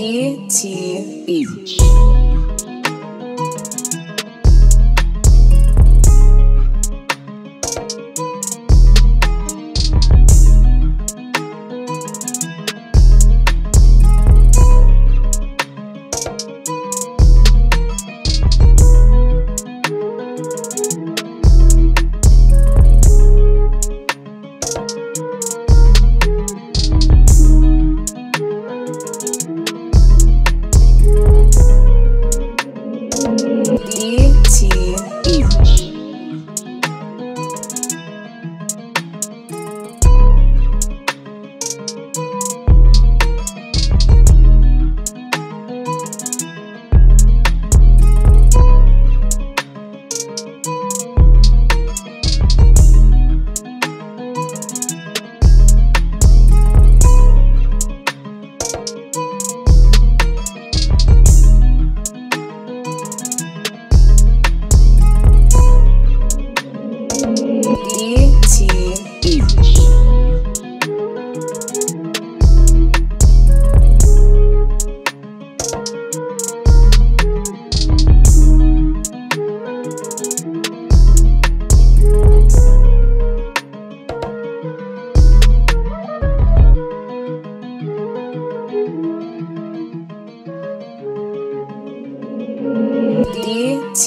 DTB.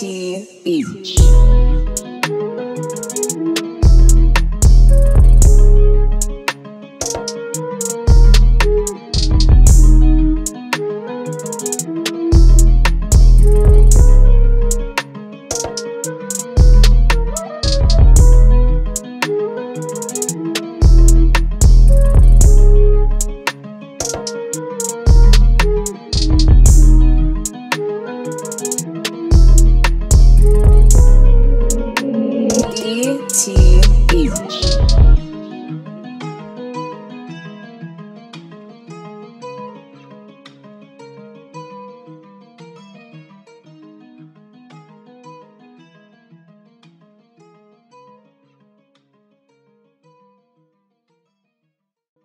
Beach.